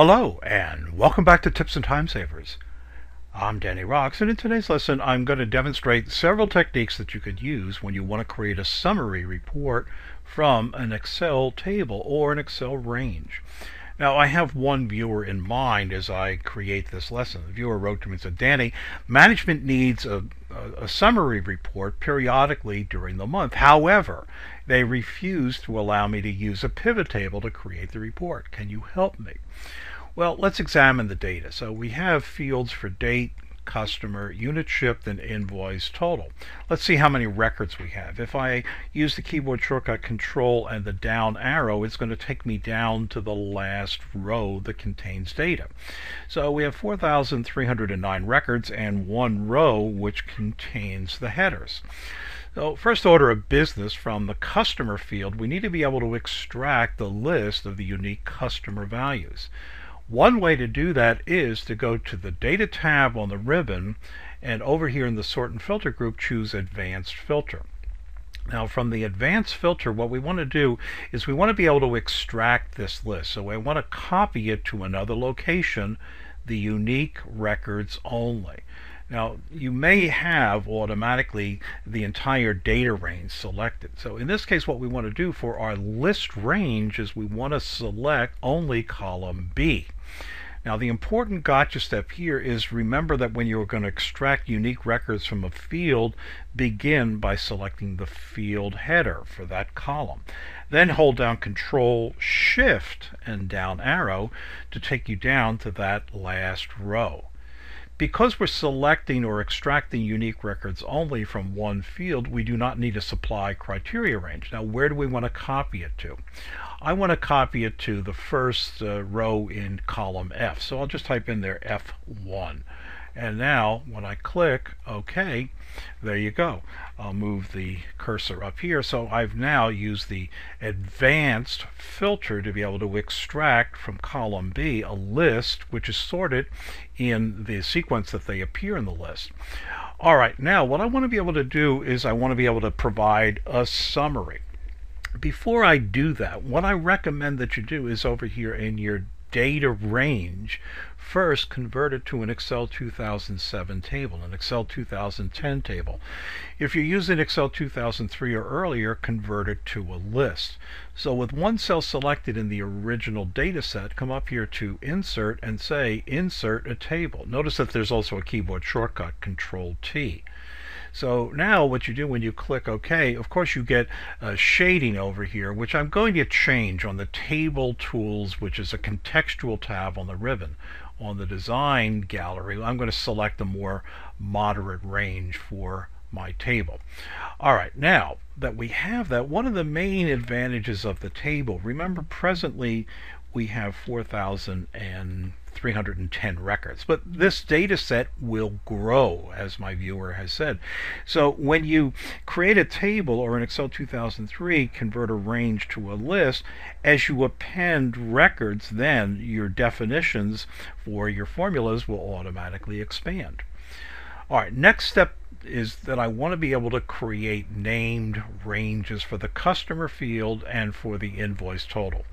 Hello, and welcome back to Tips and Time Savers. I'm Danny Rocks, and in today's lesson, I'm going to demonstrate several techniques that you could use when you want to create a summary report from an Excel table or an Excel range. Now, I have one viewer in mind as I create this lesson. The viewer wrote to me and said, Danny, management needs a, a, a, summary report periodically during the month. However, they refuse to allow me to use a pivot table to create the report. Can you help me? Well, let's examine the data. So we have fields for date, customer, unit shipped, and invoice total. Let's see how many records we have. If I use the keyboard shortcut control and the down arrow, it's going to take me down to the last row that contains data. So we have 4,309 records and one row which contains the headers. So first order of business from the customer field, we need to be able to extract the list of the unique customer values. One way to do that is to go to the Data tab on the ribbon and over here in the Sort and Filter group choose Advanced Filter. Now from the advanced filter what we want to do is we want to be able to extract this list. So I want to copy it to another location, the unique records only. Now, you may have automatically the entire data range selected. So in this case, what we want to do for our list range is we want to select only column B. Now the important gotcha step here is remember that when you're going to extract unique records from a field, begin by selecting the field header for that column. Then hold down Control Shift and down arrow to take you down to that last row. Because we're selecting or extracting unique records only from one field, we do not need a supply criteria range. Now, where do we want to copy it to? I want to copy it to the first uh, row in column F. So I'll just type in there F1. And now when I click OK, there you go. I'll move the cursor up here. So I've now used the advanced filter to be able to extract from column B a list which is sorted in the sequence that they appear in the list. All right, now what I want to be able to do is I want to be able to provide a summary. Before I do that, what I recommend that you do is over here in your data range, first convert it to an Excel 2007 table, an Excel 2010 table. If you're using Excel 2003 or earlier, convert it to a list. So with one cell selected in the original data set, come up here to Insert and say Insert a Table. Notice that there's also a keyboard shortcut, Control T. So now what you do when you click OK, of course you get a shading over here, which I'm going to change on the Table Tools, which is a contextual tab on the ribbon. On the Design Gallery, I'm going to select a more moderate range for my table. All right, now that we have that, one of the main advantages of the table, remember presently we have 4,310 records. But this data set will grow, as my viewer has said. So when you create a table or an Excel 2003, convert a range to a list, as you append records, then your definitions for your formulas will automatically expand. All right, next step is that I want to be able to create named ranges for the customer field and for the invoice total.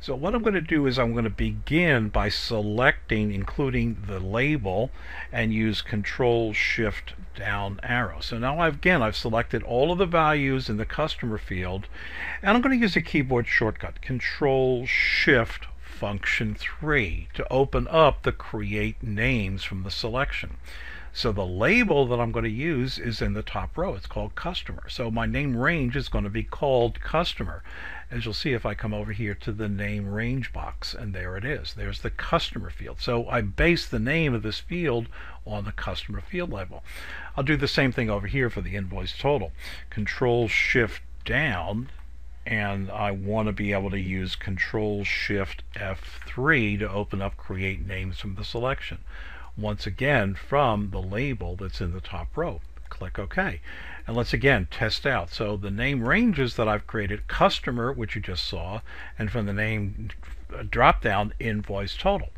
So what I'm going to do is I'm going to begin by selecting, including the label, and use Control Shift down arrow. So now I've, again, I've selected all of the values in the customer field, and I'm going to use a keyboard shortcut, Control Shift function 3 to open up the create names from the selection. So the label that I'm going to use is in the top row. It's called customer. So my name range is going to be called customer. As you'll see if I come over here to the name range box, and there it is. There's the customer field. So I base the name of this field on the customer field label. I'll do the same thing over here for the invoice total. Control Shift down and I want to be able to use Control Shift F3 to open up create names from the selection once again from the label that's in the top row. Click OK. And let's again test out. So the name ranges that I've created, customer, which you just saw, and from the name uh, drop down, invoice total.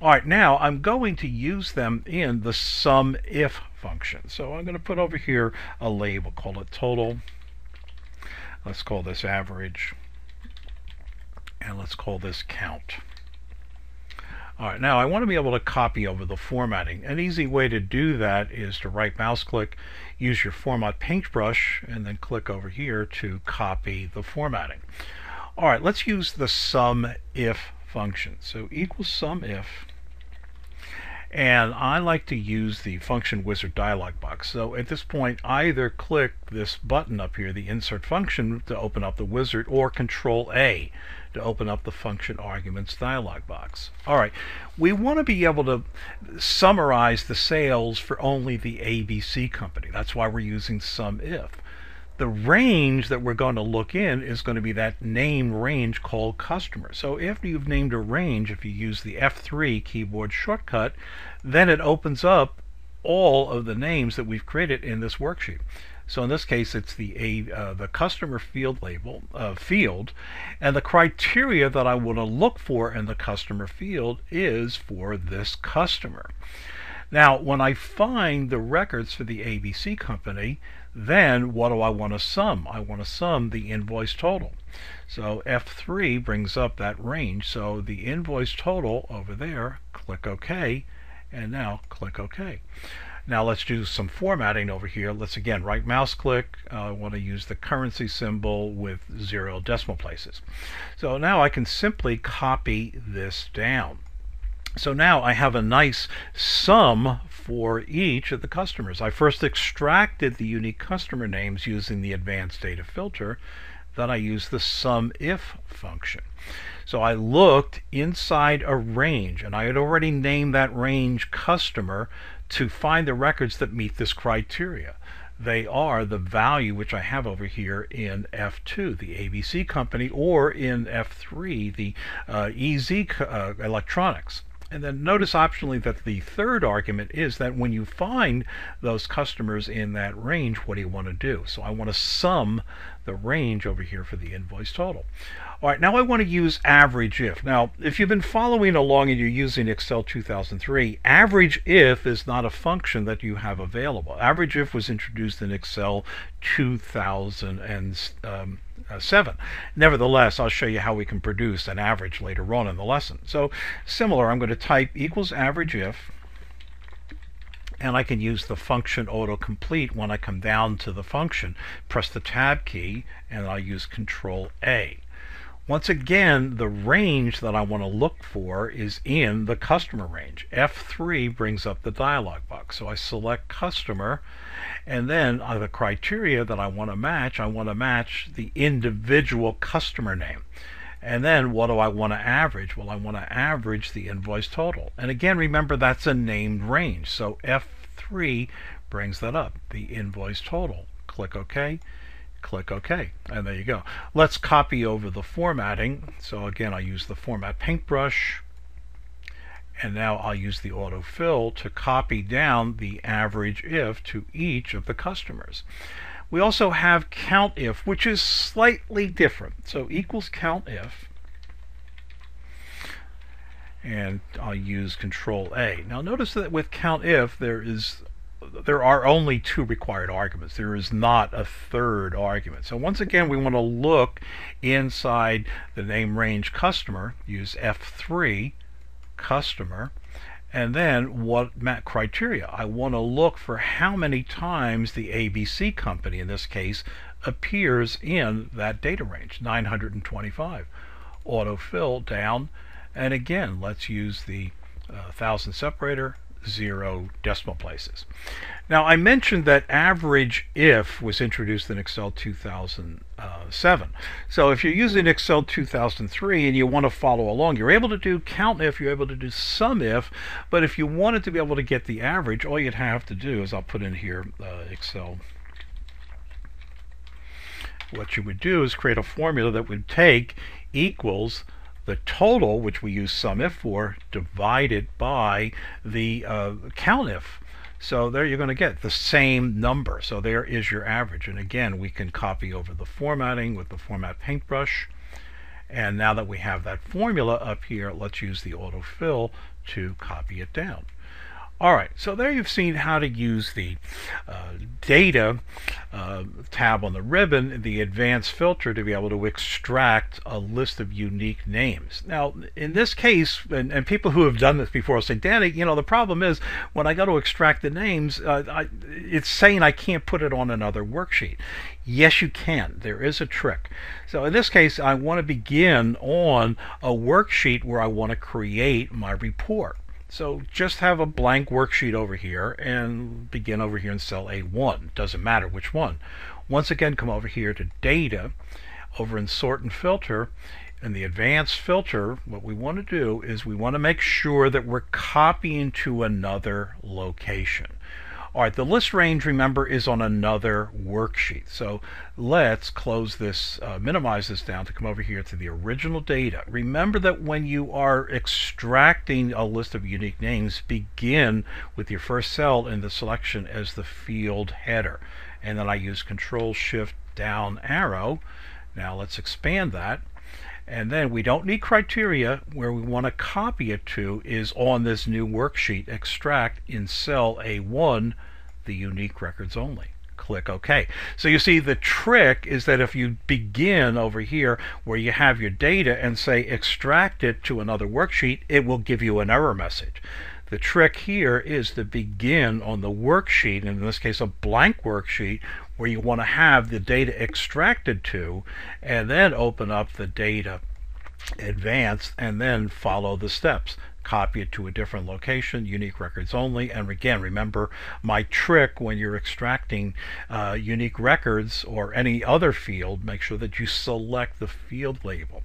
All right, now I'm going to use them in the sum if function. So I'm going to put over here a label, call it total. Let's call this average. And let's call this count. All right, now I want to be able to copy over the formatting. An easy way to do that is to right mouse click, use your format paintbrush, and then click over here to copy the formatting. All right, let's use the sum if function. So equals sum if and I like to use the function wizard dialog box. So at this point, either click this button up here, the insert function, to open up the wizard, or control A to open up the function arguments dialog box. All right, we want to be able to summarize the sales for only the ABC company. That's why we're using sum if the range that we're going to look in is going to be that name range called customer. So after you've named a range, if you use the F3 keyboard shortcut, then it opens up all of the names that we've created in this worksheet. So in this case, it's the uh, the customer field label uh, field, and the criteria that I want to look for in the customer field is for this customer. Now, when I find the records for the ABC company, then what do I want to sum? I want to sum the invoice total. So F3 brings up that range. So the invoice total over there, click OK, and now click OK. Now let's do some formatting over here. Let's again right mouse click. Uh, I want to use the currency symbol with zero decimal places. So now I can simply copy this down. So now I have a nice sum for each of the customers. I first extracted the unique customer names using the advanced data filter. Then I used the sum if function. So I looked inside a range and I had already named that range customer to find the records that meet this criteria. They are the value which I have over here in F2, the ABC company, or in F3, the uh, EZ uh, Electronics. And then notice optionally that the third argument is that when you find those customers in that range, what do you want to do? So I want to sum the range over here for the invoice total. All right, now I want to use average if. Now, if you've been following along and you're using Excel 2003, average if is not a function that you have available. Average if was introduced in Excel Uh, 2007. Nevertheless, I'll show you how we can produce an average later on in the lesson. So, similar, I'm going to type equals average if and I can use the function autocomplete when I come down to the function. Press the tab key and I'll use control A. Once again, the range that I want to look for is in the customer range. F3 brings up the dialog box. So I select customer and then uh, the criteria that I want to match, I want to match the individual customer name. And then what do I want to average? Well, I want to average the invoice total. And again, remember that's a named range. So F3 brings that up, the invoice total. Click OK click OK. And there you go. Let's copy over the formatting. So again I use the format paintbrush. And now I'll use the autofill to copy down the average if to each of the customers. We also have count if which is slightly different. So equals count if. And I'll use control A. Now notice that with count if there is there are only two required arguments. There is not a third argument. So once again, we want to look inside the name range customer, use F3 customer, and then what criteria? I want to look for how many times the ABC company, in this case, appears in that data range, 925. Autofill down, and again, let's use the uh, thousand separator, zero decimal places. Now I mentioned that average if was introduced in Excel 2007. So if you're using Excel 2003 and you want to follow along, you're able to do count if, you're able to do sum if, but if you wanted to be able to get the average, all you'd have to do is I'll put in here uh, Excel what you would do is create a formula that would take equals the total, which we use SUMIF for, divided by the uh, COUNTIF. So there you're going to get the same number. So there is your average. And again, we can copy over the formatting with the format paintbrush. And now that we have that formula up here, let's use the autofill to copy it down. Alright, so there you've seen how to use the uh, data uh, tab on the ribbon, the advanced filter to be able to extract a list of unique names. Now, in this case, and, and people who have done this before will say, Danny, you know, the problem is when I go to extract the names, uh, I, it's saying I can't put it on another worksheet. Yes, you can. There is a trick. So in this case, I want to begin on a worksheet where I want to create my report. So just have a blank worksheet over here and begin over here in cell A1. Doesn't matter which one. Once again, come over here to Data, over in Sort and Filter. In the Advanced Filter, what we want to do is we want to make sure that we're copying to another location. All right, the list range, remember, is on another worksheet. So let's close this, uh, minimize this down to come over here to the original data. Remember that when you are extracting a list of unique names, begin with your first cell in the selection as the field header. And then I use Control Shift down arrow. Now let's expand that and then we don't need criteria. Where we want to copy it to is on this new worksheet, extract in cell A1, the unique records only. Click OK. So you see the trick is that if you begin over here where you have your data and say extract it to another worksheet, it will give you an error message. The trick here is to begin on the worksheet, in this case a blank worksheet, where you want to have the data extracted to, and then open up the data advanced, and then follow the steps copy it to a different location, unique records only. And again, remember my trick when you're extracting uh, unique records or any other field, make sure that you select the field label.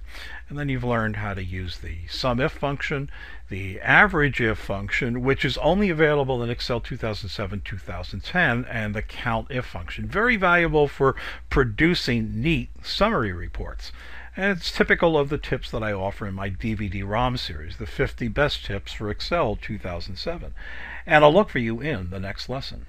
And then you've learned how to use the sum if function, the average if function, which is only available in Excel 2007-2010, and the count if function. Very valuable for producing neat summary reports. And it's typical of the tips that I offer in my DVD-ROM series, the 50 Best Tips for Excel 2007. And I'll look for you in the next lesson.